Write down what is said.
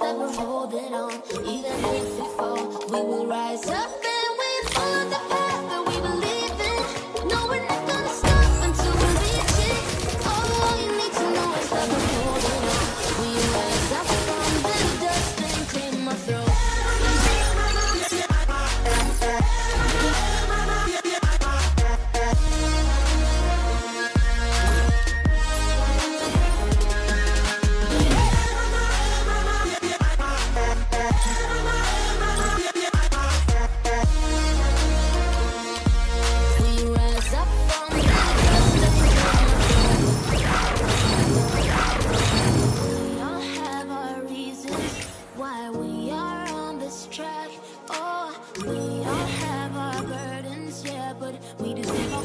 step and hold it on. Even We all have our burdens, yeah, but we deserve our